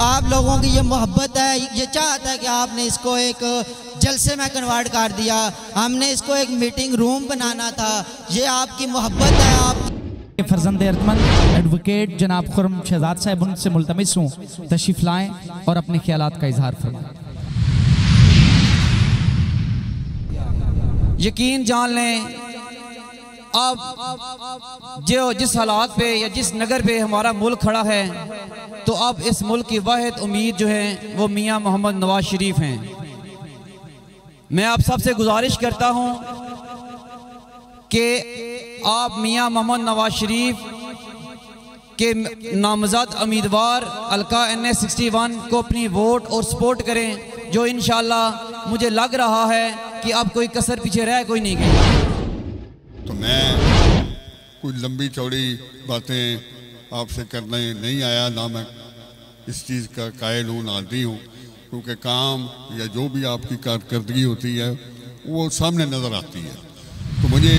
आप लोगों की ये मोहब्बत है ये चाहता है कि आपने इसको एक जलसे में कन्वर्ट कर दिया। हमने इसको एक मीटिंग रूम बनाना था। ये आपकी मोहब्बत है आप फर्जंद अर्दमंद एडवोकेट जनाब खुरम शहजाद साहब उनसे मुलतमस हूँ। तशरीफ़ लाएँ और अपने ख्याल का इजहार फरमाएँ। यकीन जान लें अब जो जिस हालात पे या जिस नगर पे हमारा मुल्क खड़ा है तो अब इस मुल्क की वाद उम्मीद जो है, वो मियाँ मोहम्मद नवाज़ शरीफ हैं। मैं आप सबसे गुजारिश करता हूँ कि आप मियाँ मोहम्मद नवाज़ शरीफ के नामजद उम्मीदवार Alka N S sixty one को अपनी वोट और सपोर्ट करें, जो इन मुझे लग रहा है कि अब कोई कसर पीछे रह कोई नहीं गई तो मैं कोई लंबी चौड़ी बातें आपसे करने नहीं आया, ना मैं इस चीज़ का कायल हूँ नादी हूँ, क्योंकि काम या जो भी आपकी कारकर्दगी होती है, वो सामने नज़र आती है। तो मुझे